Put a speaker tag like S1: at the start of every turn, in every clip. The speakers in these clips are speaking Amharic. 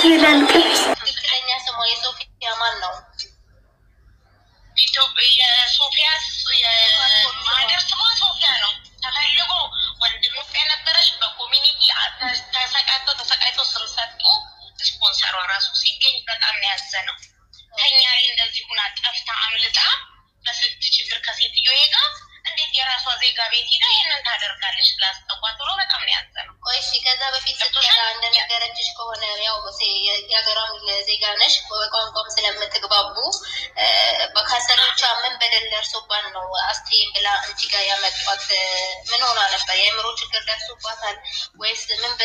S1: Vielen Dank.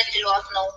S1: Red Dwarf, no.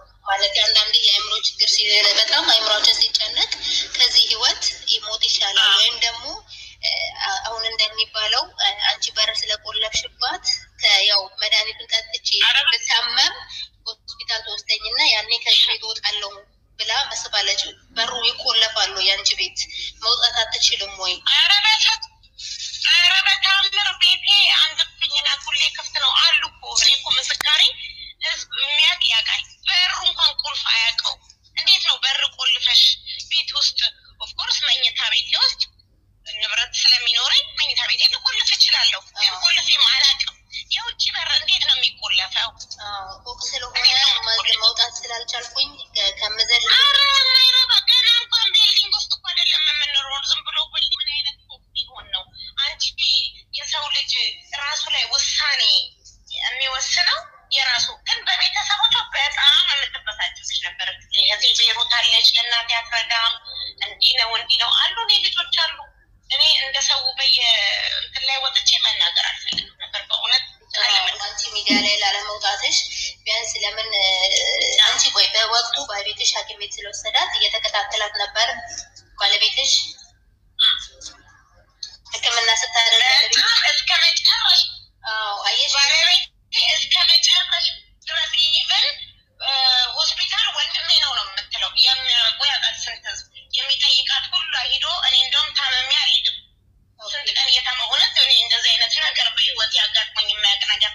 S1: ነገር በህይወት ያጋጥሞኝ የማያውቅ ነገር።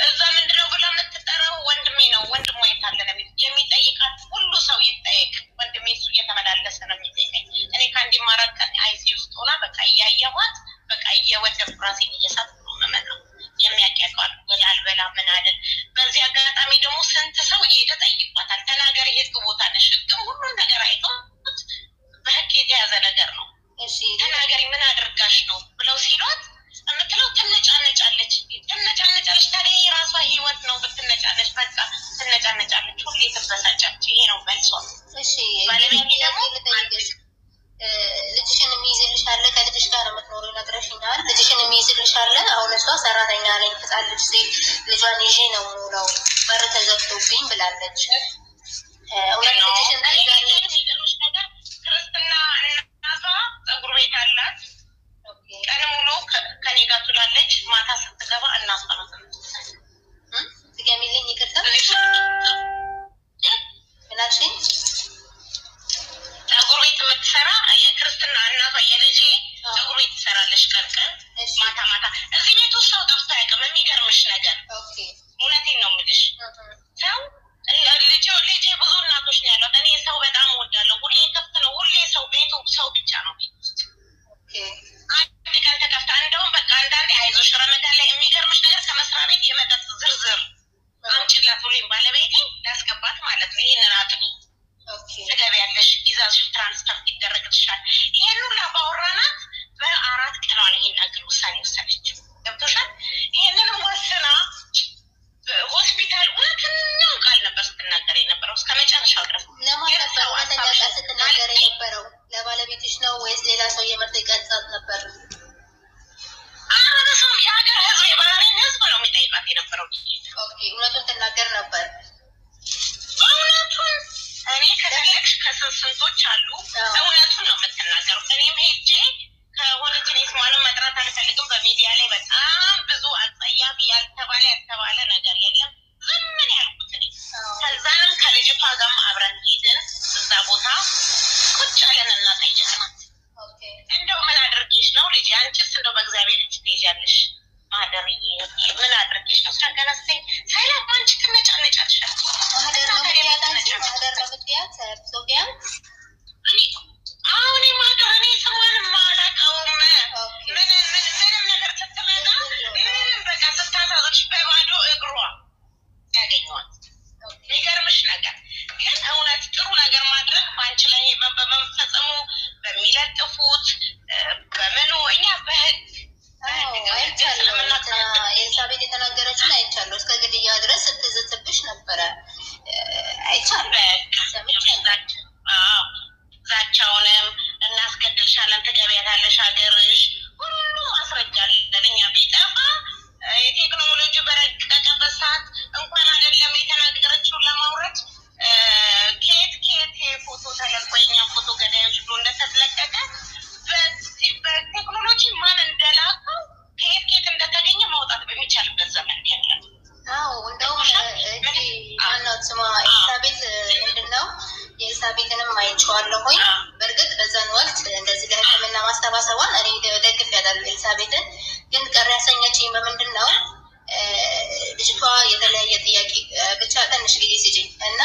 S1: እዛ ምንድነው ብላ የምትጠራው? ወንድሜ ነው። ወንድሞ የታለ ነው የሚጠይቃት ሁሉ ሰው ይጠየቅ። ወንድሜ እሱ እየተመላለሰ ነው የሚጠይቀኝ። እኔ ከአንድ ማራት ቀን አይሲ ውስጥ ሆና በቃ እያየኋት በቃ እየወደብ ራሴን እየሳት ነው መመን ነው የሚያቀያቀዋል በላ ምን አለን በዚህ አጋጣሚ ደግሞ ስንት ሰው እየሄደ ጠይቋታል። ተናገር የህግ ቦታ ነሽ ግን ሁሉን ነገር አይተውት በህግ የተያዘ ነገር ነው። ተናገሪ ምን አድርጋሽ ነው ብለው ሲሏት የምትለው ትነጫነጫለች፣ ትነጫነጫለች። ታዲያ የራሷ ህይወት ነው ብትነጫለች፣ በቃ ትነጫነጫለች። ሁሌ ትበሳጫች። ይሄ ነው መልሷ።
S2: ልጅሽን የሚይዝልሽ አለ፣ ከልጅሽ ጋር የምትኖሩ ነግረሽኛል። ልጅሽን የሚይዝልሽ አለ። አሁን እሷ ሰራተኛ ነኝ፣ ህፃን ልጅ ሴ ልጇን ይዤ ነው የምውለው፣ በር ተዘግቶብኝ ብላለች።
S1: ክርስትና እናቷ ፀጉር ቤት አላት ቀን ሙሉ ከኔ ጋር ትላለች። ማታ ስትገባ
S2: እናስጠራት ትገሚልኝ ይቅርታ? ላሽኝ
S1: ጸጉር ቤት የምትሰራ የክርስትና እናቷ
S2: ማናት ስሟ ኤልሳቤጥ ምንድን ነው የኤልሳቤጥንም አይቼዋለሁኝ። በእርግጥ በዛን ወቅት እንደዚህ ለሕክምና ማስተባሰቧን እኔ ደግፍ ያዳሉ ኤልሳቤጥን ግን ቀር ያሰኘችኝ በምንድን ነው ልጅቷ የተለያየ ጥያቄ ብቻ ትንሽ ጊዜ ስጭኝ እና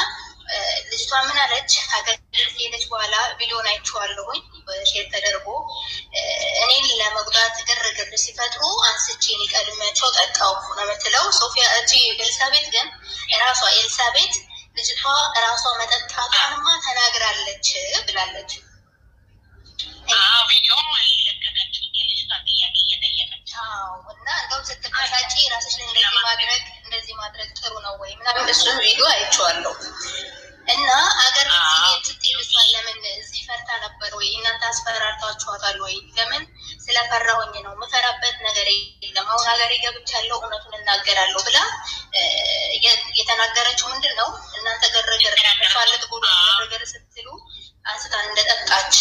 S2: ልጅቷ ምን አለች? ሀገር ከሄደች በኋላ ቪዲዮን አይቼዋለሁኝ በሼር ተደርጎ እኔን ለመጉዳት ግርግር ሲፈጥሩ አንስቼ ቀድሜያቸው ጠጣሁ ነው የምትለው ሶፊያ። እቺ ኤልሳቤጥ ግን ራሷ ኤልሳቤጥ ልጅቷ ራሷ መጠጣቷንማ ተናግራለች ብላለች። እና እንደውም ስትበሳጪ ራስሽን እንደዚህ ማድረግ እንደዚህ ማድረግ ጥሩ ነው ወይ ምናምን እሱን ቪዲዮ አይቼዋለሁ። እና አገር ስትሄድ እሷ ለምን እዚህ ፈርታ ነበር ወይ እናንተ አስፈራርታችኋታል ወይ? ለምን ስለፈራሁኝ ነው የምፈራበት ነገር የለም። አሁን ሀገሬ ገብቻለሁ እውነቱን እናገራለሁ ብላ የተናገረችው ምንድን ነው? እናንተ ገረገር ፋለት ገረገር ስትሉ አንስታን እንደጠጣች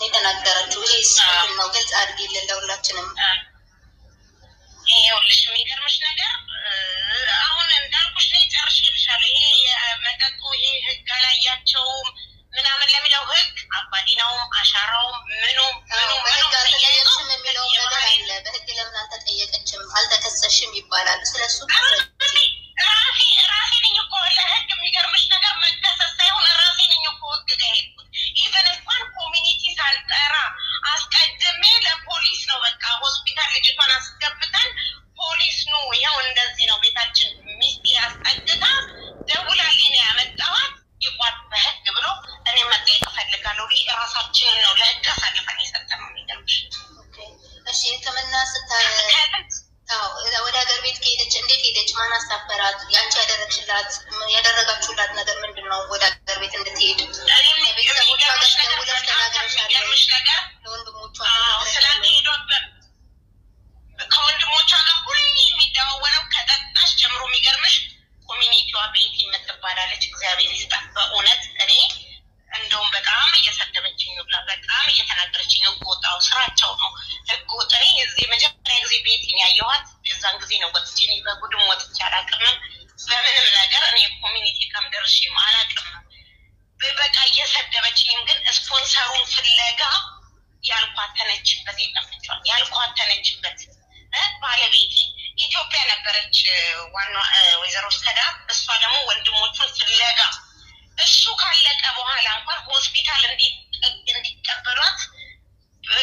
S2: የተናገረችው። ይሄ ነው? ግልጽ አድርጊልን ለሁላችንም።
S1: ነው። ህገወጣው ስራቸው ነው የዚህ የመጀመሪያ ጊዜ ቤትን ያየኋት የዛን ጊዜ ነው ወጥቼ በቡድን ወጥቼ አላውቅምም። በምንም ነገር እኔ ኮሚኒቲ ከም ደርሼም አላውቅምም። በቃ እየሰደበችኝም ግን ስፖንሰሩን ፍለጋ ያልኳተነችበት የለምቸዋል ያልኳተነችበት ባለቤቴ ኢትዮጵያ ነበረች ዋና ወይዘሮ ስከዳ እሷ ደግሞ ወንድሞቹን ፍለጋ እሱ ካለቀ በኋላ እንኳን ሆስፒታል እንዲቀበሏት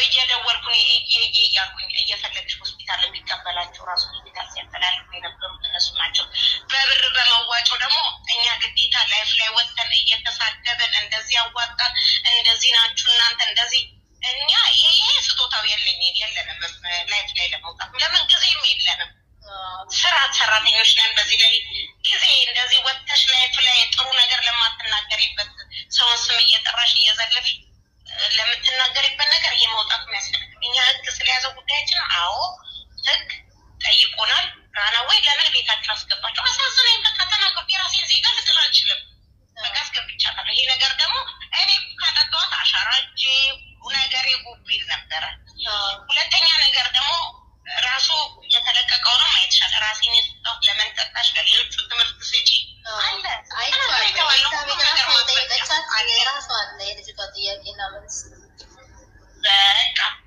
S1: እየደወልኩ እየ እያልኩኝ እየፈለግሽ ሆስፒታል የሚቀበላቸው ራሱ ሆስፒታል ሲያፈላልጉ የነበሩት እነሱ ናቸው። በብር በመዋጮ ደግሞ እኛ ግዴታ ላይፍ ላይ ወጥተን እየተሳደብን እንደዚህ ያዋጣን እንደዚህ ናችሁ እናንተ እንደዚህ እኛ ይሄ ስጦታው የለኝ የለንም ላይፍ ላይ ለመውጣት ለምን ጊዜም የለንም። ስራ ሰራተኞች ነን። በዚህ ላይ ጊዜ እንደዚህ ወጥተሽ ላይፍ ላይ ጥሩ ነገር ለማትናገሪበት ሰውን ስም እየጠራሽ እየዘለፍሽ ለምትናገሪበት ነገር የመውጣት መውጣት የሚያስፈልግ እኛ ህግ ስለያዘው ጉዳያችን አዎ ህግ ጠይቆናል። ራና ወይ ለምን ቤታቸው አስገባቸው አሳዝነ በቃ
S2: የራሴን ዜጋ ልጥል አልችልም።
S1: በቃ አስገብቻታለሁ። ይሄ ነገር
S2: ደግሞ እኔ
S1: ካጠጣዋት አሻራጄ ነገር የጎቤል ነበረ። ሁለተኛ ነገር ደግሞ ራሱ የተለቀቀው ነው ማየት ይሻል። ራሴን የሰጣው ለምን ጠጣሽ? ለሌሎቹ ትምህርት ስጪ አለ አይተዋለሁ ነገር ማስረጃ that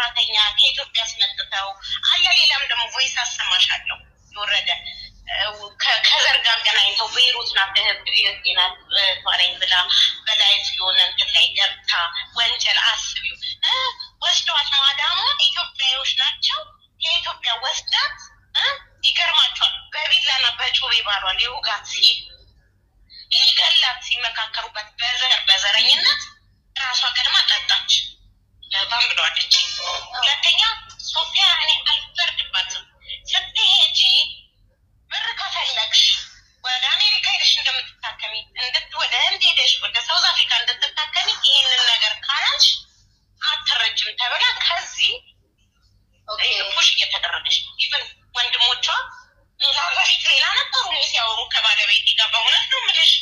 S1: ሰራተኛ ከኢትዮጵያ አስመጥተው አያ ሌላም ደግሞ ቮይስ አሰማሻለሁ የወረደ ከዘር ጋር ገናኝተው ቤይሩት ናት ህብት ናት ብላ በላይፍ የሆነ እንትን ላይ ገብታ ወንጀል አስቢው ወስደዋት ማዳማ ኢትዮጵያዎች ናቸው። የኢትዮጵያ ወስዳት ይገርማቸዋል። በቢላና በጩቤ ባሏል የውጋት ሲል ሊገላት ሲመካከሩበት በዘር በዘረኝነት ራሷ ቀድማ ጠጣች። ታርግዷለች። ሁለተኛ ሶፊያ እኔ አልፈርድባትም። ስትሄጂ ብር ከፈለግሽ ወደ አሜሪካ ሄደሽ እንደምትታከሚ እንድት ወደ ህንድ ሄደሽ ወደ ሳውዝ አፍሪካ እንድትታከሚ ይህንን ነገር ካላች አትረጅም ተብላ ከዚህ push እየተደረገች even ወንድሞቿ ሌላ ነበሩ ሲያወሩ ከባለቤቴ ጋር በእውነት ነው የምልሽ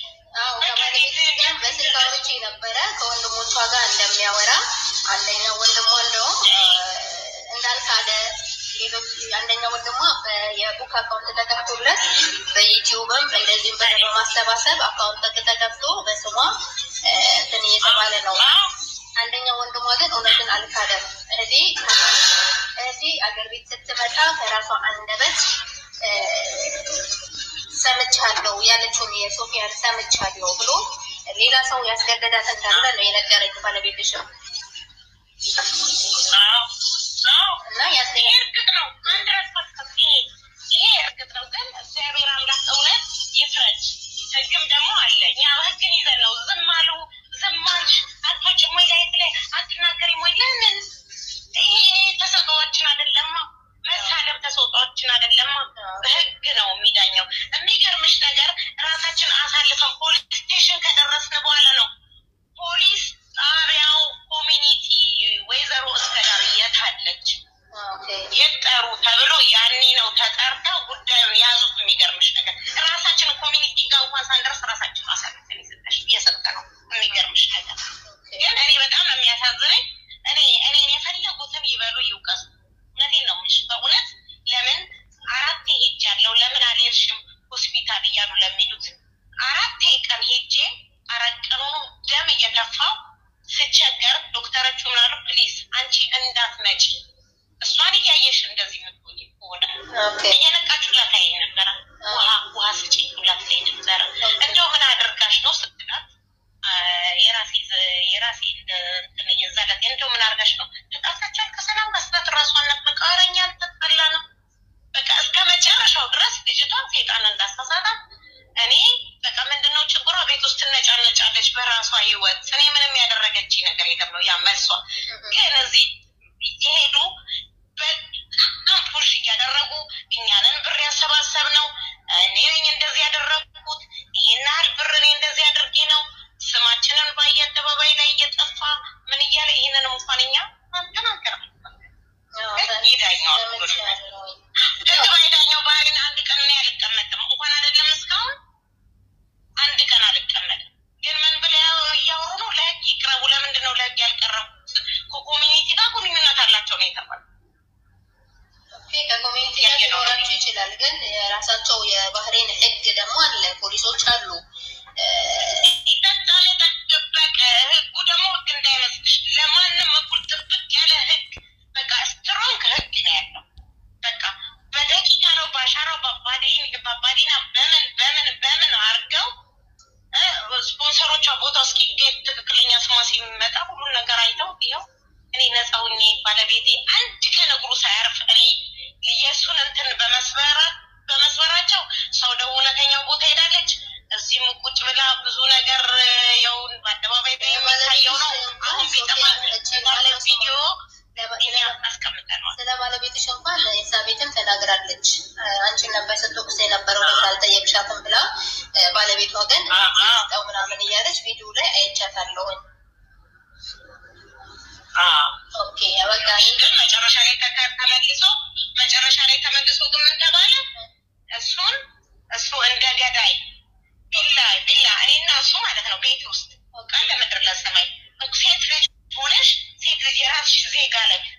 S2: በስልክ አውርቼ ነበረ ከወንድሞቿ ጋር እንደሚያወራ አንደኛው ወንድሟ እንደውም እንዳልካደ አንደኛው ወንድሟ የ book account ተከፍቶለት በዩቲዩብም እንደዚህም ብር በማሰባሰብ account ተከፍቶ በስሟ እንትን እየተባለ ነው። አንደኛው ወንድሟ ግን እውነትን አልካደም። እህቴ እህቴ አገር ቤት ስትመጣ ከራሷ አንደበት ሰምቻለሁ ያለችውን የሶፊያን ሰምቻለሁ ብሎ ሌላ ሰው ያስገደዳት እንዳለ ነው የነገረኝ
S1: ባለቤትሽ። ነው
S2: ይችላል። ግን የራሳቸው የባህሬን ህግ ደግሞ አለ፣ ፖሊሶች አሉ
S1: Got it.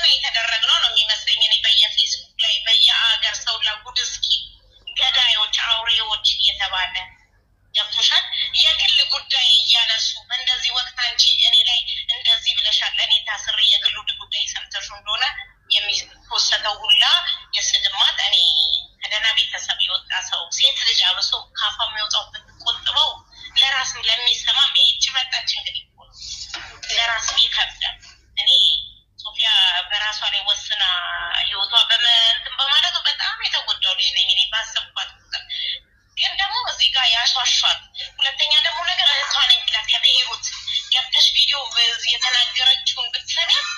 S1: ነው የተደረግነው ነው የሚመስለኝ። እኔ በየፌስቡክ ላይ በየአገር ሰው ለጉድ እስኪ ገዳዮች፣ አውሬዎች እየተባለ ገብቶሻል። የግል ጉዳይ እያነሱ እንደዚህ ወቅት አንቺ እኔ ላይ እንደዚህ ብለሻል፣ እኔ ታስሬ የግሉ ጉዳይ ሰምተሹ እንደሆነ የሚወሰተው ሁላ የስድማት እኔ ከደህና ቤተሰብ የወጣ ሰው ሴት ልጅ አብሶ ካፋ የሚወጣው ብትቆጥበው ለራስ ለሚሰማም ይህች መጣች እንግዲህ ለራስ ይከብዳል። ኢትዮጵያ በራሷ ላይ ወስና ህይወቷ በመንትን በማለቱ በጣም የተጎዳው ልጅ ነኝ እኔ ባሰብኳት ቁጥር። ግን ደግሞ እዚህ ጋር ያሷሿት። ሁለተኛ ደግሞ ነገር እህቷ ነኝ ብላ ከቤይሩት ገብተሽ ቪዲዮ
S3: የተናገረችውን
S1: ብትሰሚያት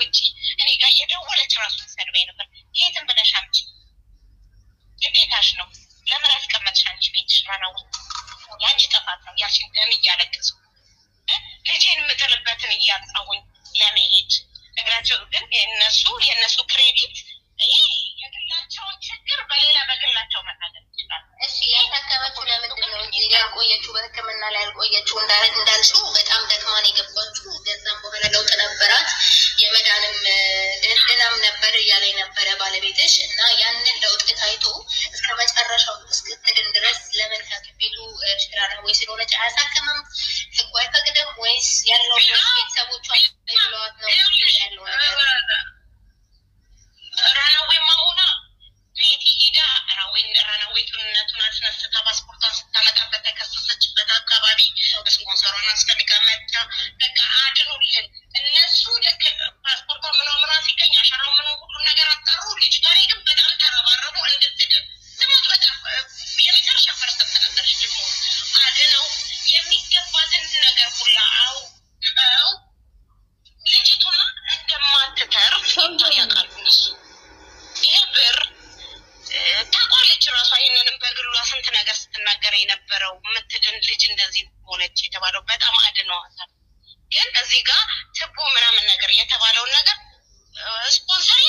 S1: ውጭ
S3: እኔ ጋር
S1: እየደወለች ራሱ ሰድባኝ ነበር። ይሄ ዝም ብለሽ አምጪ ግዴታሽ ነው። ለምን አስቀመጥሽ? አንቺ ቤትሽ ማናው የአንቺ ጥፋት ነው ያልሽ ደም እያለቅሱ ልጄን የምጥልበትን እያጣሁኝ ለመሄድ እግራቸው ግን የነሱ የእነሱ credit ያለባቸውን ችግር በሌላ በግላቸው መናገር ይችላሉ።
S2: እሺ ያልታከመችው ለምንድን ነው እዚህ ያልቆየችው? በህክምና ላይ ያልቆየችው እንዳልሹ በጣም ደክማን የገባችሁ ገዛም በኋላ ለውጥ ነበራት የመዳንም ደህናም ነበር እያለ ነበረ ባለቤትሽ እና ያንን ለውጥ ታይቶ እስከ መጨረሻው እስክትድን ድረስ ለምን ሐኪም ቤቱ ሽራራ ወይ ስለሆነች አያሳክምም ህጉ አይፈቅድም ወይስ ያለው ቤተሰቦቿ ብለዋት ነው ያለው ነገር
S1: ቤት ሄዳ ረናዊቱንነቱን አስነስታ ፓስፖርቷን ስታመጣበት ተከሰሰችበት አካባቢ ስፖንሰሯን አስፈልጋ በቃ አድሮልን እነሱ ልክ ፓስፖርቷ ምኗ ምኗ ሲገኝ አሻራው ምኖ ሁሉን ነገር አጣሩ። ልጅቷ ላይ ግን በጣም ተረባረቡ። እንድትድን ስሞት በቃ የመጨረሻ ፈርሰብ ተነበረች ደግሞ አድነው የሚገባትን ነገር ሁላ የተባለው በጣም አድነዋታል። ግን እዚህ ጋር ትቦ ምናምን ነገር የተባለውን ነገር ስፖንሰር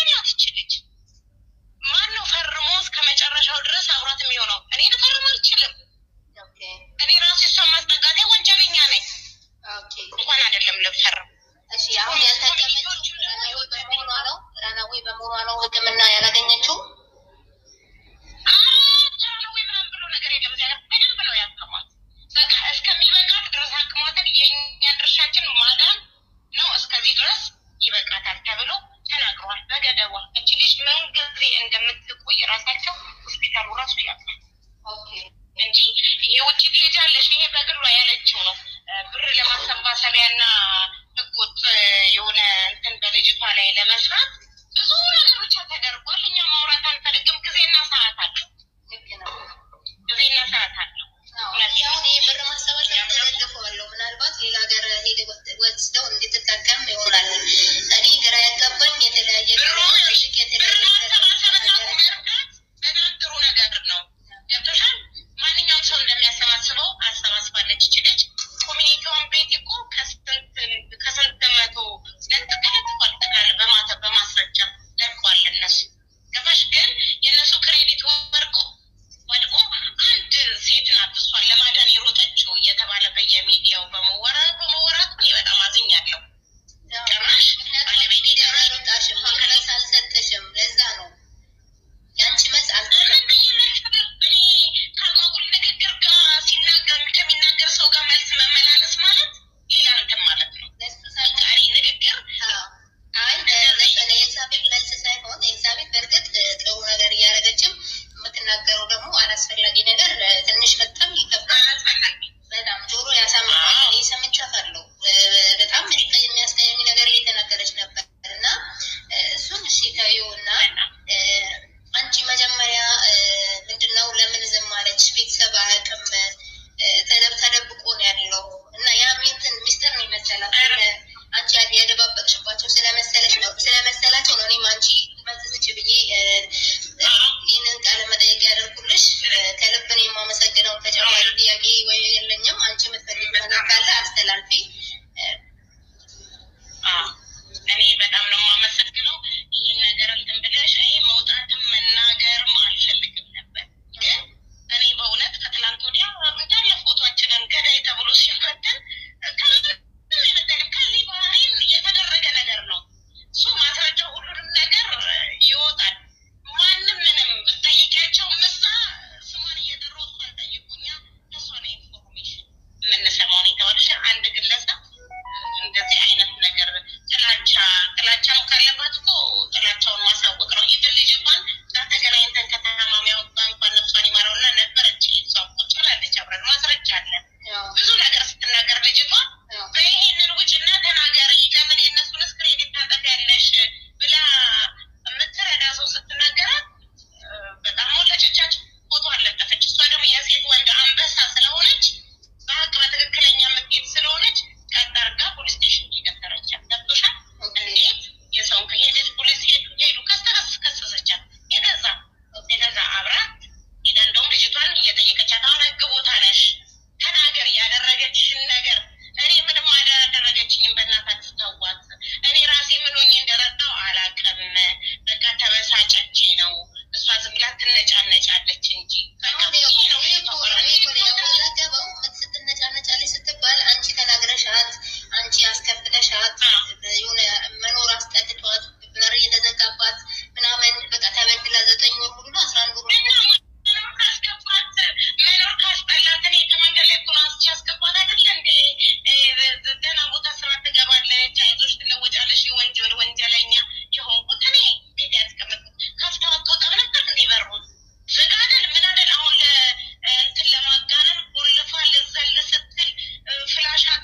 S2: destacan mejor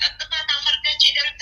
S2: ቀጥታ ታፈርደች ይደርግ